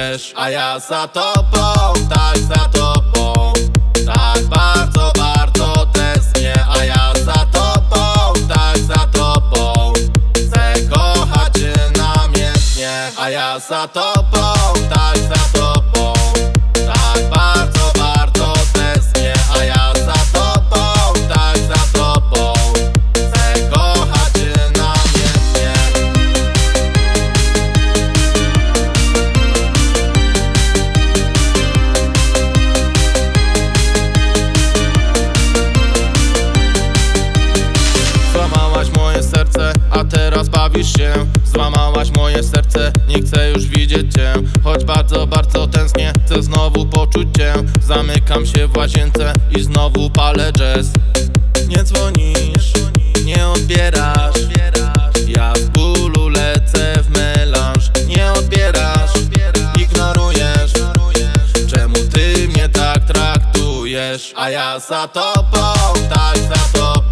A ja za tobą, tak za tobą Tak bardzo, bardzo tęsknię A ja za tobą, tak za tobą. Chcę kochać cię namiętnie A ja za tobą, tak za tobą się Złamałaś moje serce, nie chcę już widzieć cię. Choć bardzo, bardzo tęsknię, chcę znowu poczuć cię. Zamykam się w łazience i znowu palę jazz. Nie dzwonisz, nie odbierasz. Ja z bólu lecę w melanż. Nie odbierasz, ignorujesz. Czemu ty mnie tak traktujesz? A ja za tobą, tak za tobą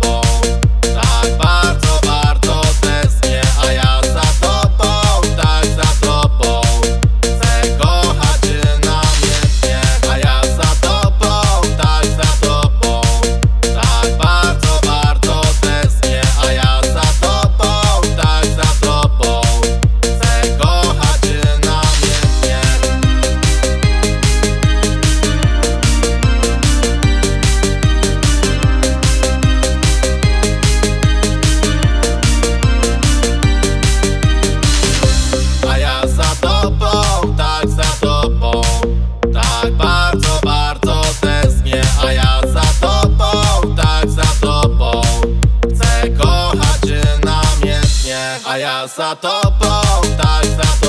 Tak bardzo, bardzo tęsknię A ja za tobą, tak za tobą. Chcę kochać cię namiętnie A ja za tobą, tak za